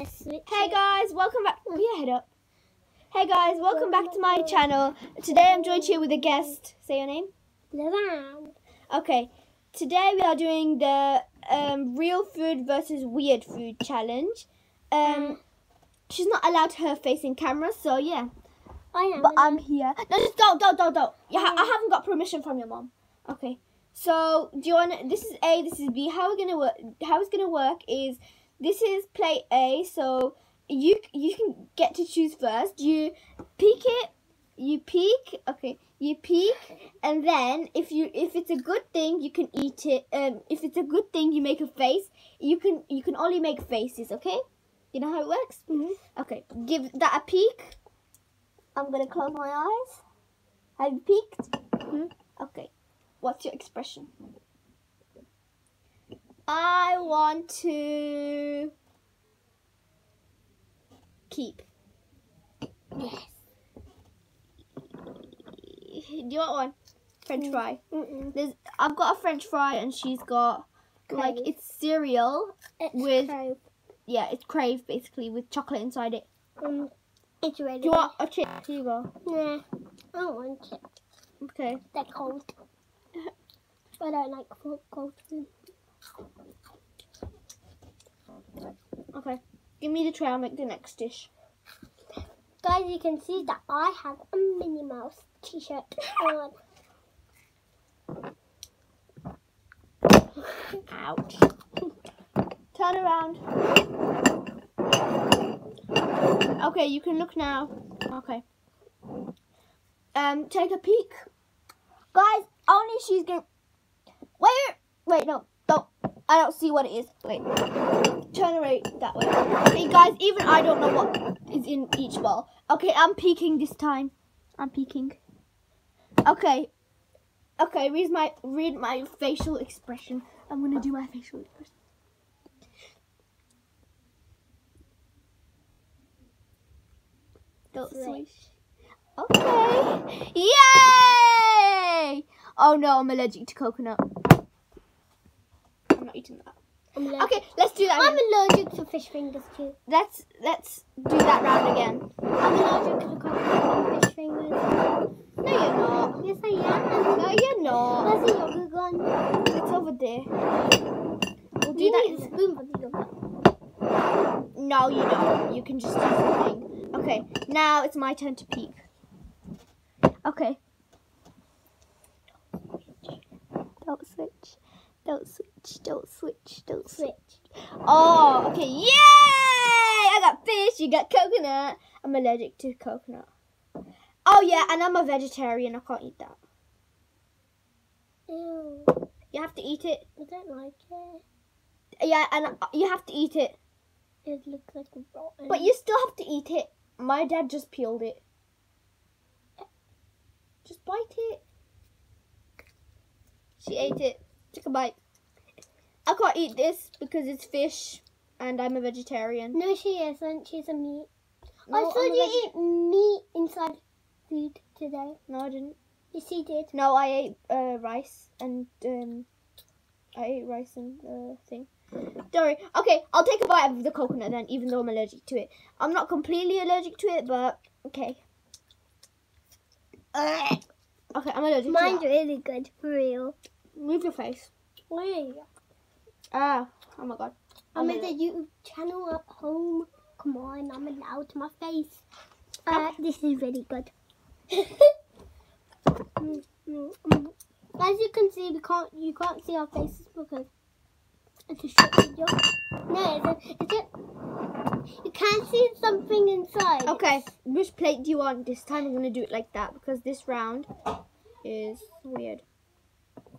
Hey guys, welcome back. Put your head up. Hey guys, welcome back to my channel. Today I'm joined here with a guest. Say your name. Around. Okay. Today we are doing the um, real food versus weird food challenge. Um, she's not allowed her face in camera, so yeah. I am. But I'm here. No, just don't, don't, don't, don't. Ha- I haven't got permission from your mom. Okay. So do you want? This is A. This is B. How we're gonna work? How it's gonna work is this is play A. So you you can get to choose first. You peek it. You peek. Okay. You peek, and then if you if it's a good thing, you can eat it. Um, if it's a good thing, you make a face. You can you can only make faces. Okay. You know how it works. Mhm. Okay. Give that a peek. I'm gonna close my eyes. Have you peeked? Mhm. Okay. What's your expression? Want to keep. Yes. Do you want one? French Mm. fry. Mm-mm. There's. I've got a French fry, and she's got like it's cereal. It's With- Krave. Yeah, it's Krave basically with chocolate inside it. Um, it's ready. Do you want a chip? Here you go. Nah, I don't want it. Okay. They're cold. I don't like cold, cold food. Okay. Give me the tray. I'll make the next dish. Guys, you can see that I have a Minnie Mouse t-shirt on. Ouch. Turn around. Okay, you can look now. Okay. Um, take a peek. Guys, only she's going Wait, wait, no, don't. I don't see what it is. Wait. Turn away that way. Okay, guys, even I don't know what is in each ball. Okay, I'm peeking this time. I'm peeking. Okay. Okay, read my read my facial expression. I'm gonna do my facial expression. Don't swish. Okay. Yay! Oh no, I'm allergic to coconut. I'm not eating that. Okay, let's do that. I'm Again. allergic to fish fingers too. Let's let's do that round again. I'm allergic to coconut fish fingers. No, you're not. Yes, I am. No, you're not. Where's the yogurt gone? It's over there. We'll do You that. need a spoon for the yogurt. No, you don't. You can just use the thing. Okay, now it's my turn to peek. Okay. Don't switch. Don't switch. Don't switch. Don't switch. Don't switch. Oh, okay. Yay! I got fish. You got coconut. I'm allergic to coconut. Oh, yeah, and I'm a vegetarian. I can't eat that. Ew. You have to eat it. I don't like it. Yeah, and you have to eat it. It looks like rotten. But you still have to eat it. My dad just peeled it. Just bite it. She ate it. Took a bite. I can't eat this because it's fish and I'm a vegetarian. No, she isn't. She's a meat. No, I saw you eat meat inside food today. No, I didn't. Yes, you did. No, I ate uh, rice and um, I ate rice and uh, thing. Don't worry. Okay, I'll take a bite of the coconut then, even though I'm allergic to it. I'm not completely allergic to it, but okay. Ugh. Okay, I'm allergic to Mine's really good, for real. Move your face. Wait. Ah, oh my god. I'm I'm in the. YouTube channel at home. Come on, I'm allowed to my face. Uh, this is really good. Mm, mm, mm. As you can see, we can't. You can't see our faces because it's a short video. No, is it? Is it? You can see something inside. Okay, which plate do you want? This time I'm gonna do it like that because this round is weird.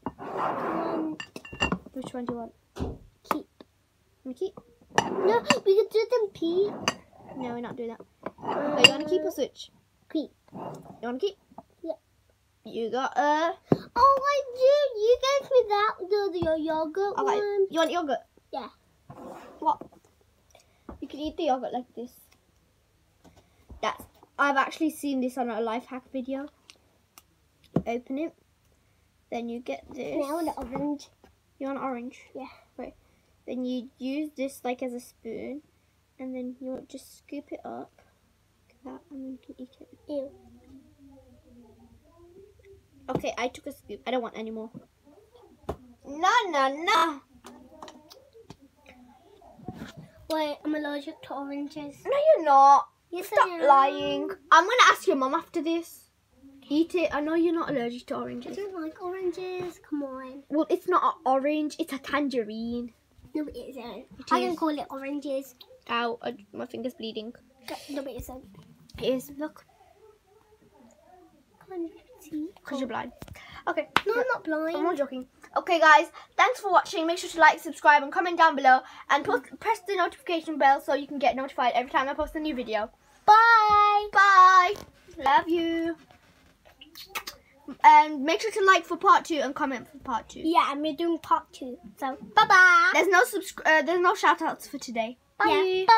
Um, Which one do you want? keep. Mickey? No, we could do them pee. No, we're not doing that. Okay, you wanna keep or switch? Keep. You wanna keep? Yeah. You got a... Oh, I do. You gave me that the, the yogurt Okay. one. You want yogurt? Yeah. What? You can eat the yogurt like this. That's. I've actually seen this on a life hack video. Open it. Then you get this. Now the orange. You want orange? Yeah. Right. Then you use this like as a spoon, and then You want just scoop it up. Like that, and you can eat it. Ew. Okay, I took a scoop. I don't want any more. No, no, no. Wait, I'm allergic to oranges. No, you're not. Yes, Stop lying. I'm gonna ask your mum after this. Eat it. I know you're not allergic to oranges. I don't like oranges. Come on. Well, it's not an orange. It's a tangerine. No, it isn't. It I is. can call it oranges. Ow! I, my finger's bleeding. No, it isn't. It is. Look, Can't see. because you're blind. Okay. No, I'm not blind. I'm not joking. Okay, guys, thanks for watching. Make sure to like, subscribe, and comment down below. And put, press the notification bell so you can get notified every time I post a new video. Bye. Bye. Love you. And make sure to like for part two and comment for part two. Yeah, and we're doing part two. So, bye bye. There's no subscri- uh, There's no shout outs for today. Bye. Yeah, bye.